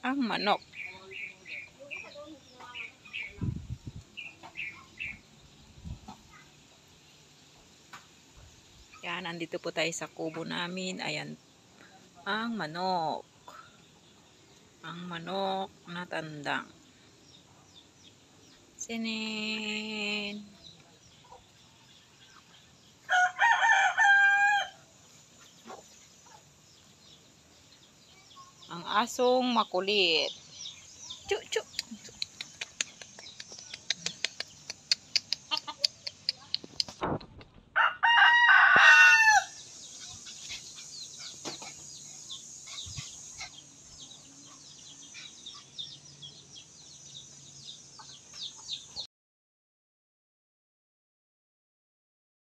ang manok. Yan, andito po tayo sa kubo namin. Ayan, ang manok. Ang manok na tandang. Sinin. Ang asong makulit. Chu, chu. Ah!